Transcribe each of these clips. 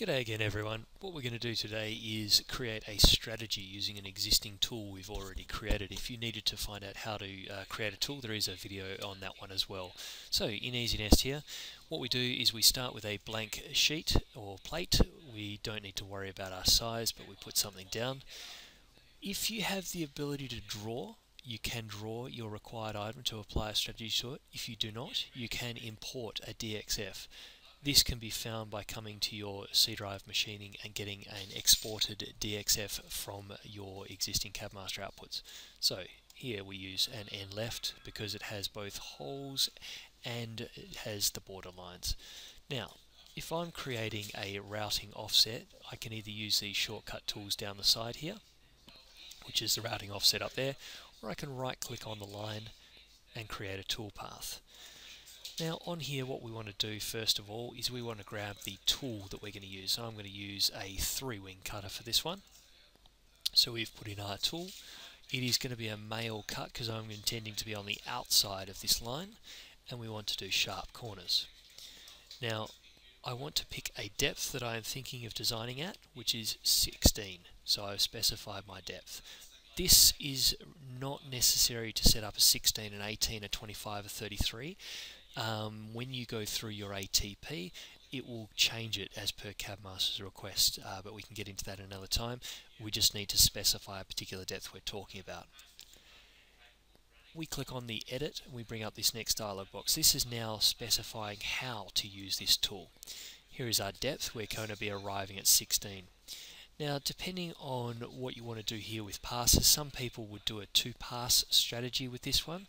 G'day again everyone. What we're going to do today is create a strategy using an existing tool we've already created. If you needed to find out how to uh, create a tool, there is a video on that one as well. So in EzyNest here, what we do is we start with a blank sheet or plate. We don't need to worry about our size, but we put something down. If you have the ability to draw, you can draw your required item to apply a strategy to it. If you do not, you can import a DXF. This can be found by coming to your C drive machining and getting an exported DXF from your existing CabMaster outputs. So here we use an N left because it has both holes and it has the border lines. Now if I'm creating a routing offset I can either use these shortcut tools down the side here which is the routing offset up there or I can right click on the line and create a toolpath. Now on here what we want to do first of all is we want to grab the tool that we're going to use. So I'm going to use a three wing cutter for this one. So we've put in our tool. It is going to be a male cut because I'm intending to be on the outside of this line and we want to do sharp corners. Now I want to pick a depth that I am thinking of designing at which is 16 so I've specified my depth. This is not necessary to set up a 16, an 18, a 25, a 33 um, when you go through your ATP, it will change it as per CabMaster's request, uh, but we can get into that another time. We just need to specify a particular depth we're talking about. We click on the edit and we bring up this next dialog box. This is now specifying how to use this tool. Here is our depth, we're going to be arriving at 16. Now depending on what you want to do here with passes, some people would do a two pass strategy with this one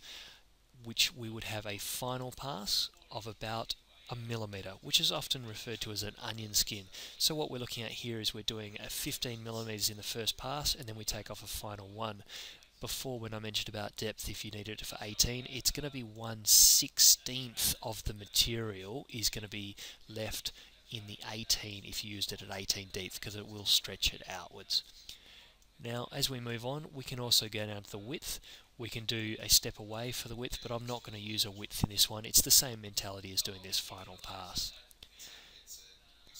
which we would have a final pass of about a millimeter, which is often referred to as an onion skin. So what we're looking at here is we're doing a 15 millimeters in the first pass, and then we take off a final one. Before, when I mentioned about depth, if you needed it for 18, it's going to be 1 16th of the material is going to be left in the 18 if you used it at 18 deep, because it will stretch it outwards. Now, as we move on, we can also go down to the width. We can do a step away for the width, but I'm not going to use a width in this one. It's the same mentality as doing this final pass.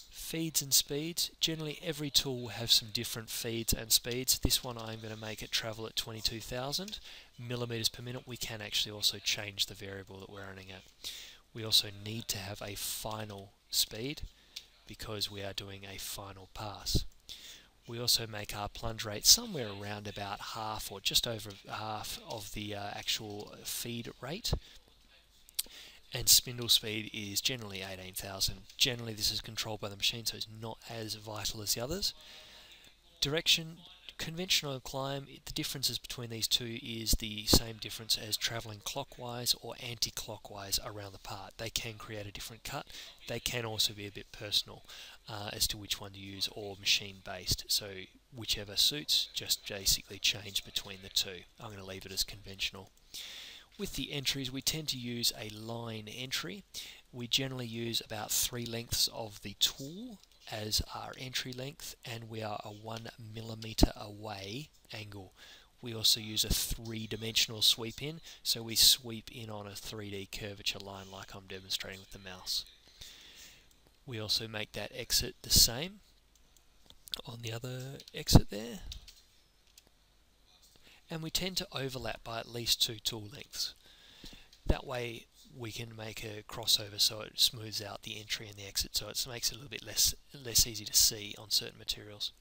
Feeds and speeds. Generally, every tool will have some different feeds and speeds. This one I'm going to make it travel at 22,000 millimeters per minute. We can actually also change the variable that we're running at. We also need to have a final speed because we are doing a final pass. We also make our plunge rate somewhere around about half or just over half of the uh, actual feed rate. And spindle speed is generally 18,000. Generally this is controlled by the machine so it's not as vital as the others. Direction, conventional climb, the differences between these two is the same difference as travelling clockwise or anti-clockwise around the part. They can create a different cut. They can also be a bit personal uh, as to which one to use or machine based. So whichever suits, just basically change between the two. I'm going to leave it as conventional. With the entries, we tend to use a line entry. We generally use about three lengths of the tool as our entry length and we are a one millimeter away angle. We also use a three-dimensional sweep in, so we sweep in on a 3D curvature line like I'm demonstrating with the mouse. We also make that exit the same on the other exit there. And we tend to overlap by at least two tool lengths. That way we can make a crossover so it smooths out the entry and the exit so it makes it a little bit less less easy to see on certain materials.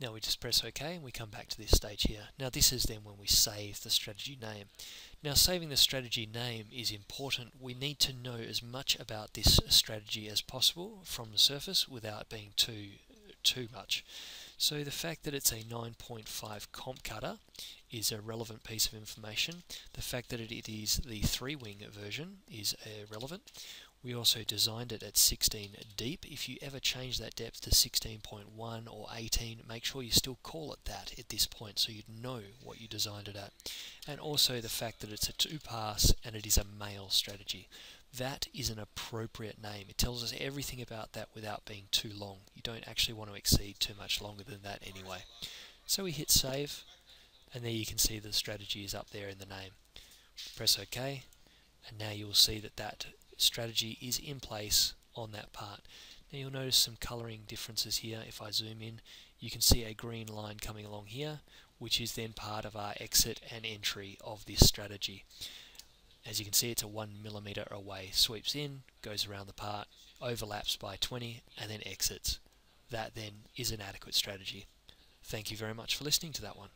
Now we just press OK and we come back to this stage here. Now this is then when we save the strategy name. Now saving the strategy name is important. We need to know as much about this strategy as possible from the surface without being too too much. So the fact that it's a 9.5 comp cutter is a relevant piece of information. The fact that it is the three wing version is uh, irrelevant. We also designed it at 16 deep. If you ever change that depth to 16.1 or 18, make sure you still call it that at this point so you'd know what you designed it at. And also the fact that it's a two pass and it is a male strategy that is an appropriate name. It tells us everything about that without being too long. You don't actually want to exceed too much longer than that anyway. So we hit save, and there you can see the strategy is up there in the name. Press OK, and now you will see that that strategy is in place on that part. Now you'll notice some colouring differences here if I zoom in. You can see a green line coming along here which is then part of our exit and entry of this strategy. As you can see it's a 1 millimeter away, sweeps in, goes around the part, overlaps by 20 and then exits. That then is an adequate strategy. Thank you very much for listening to that one.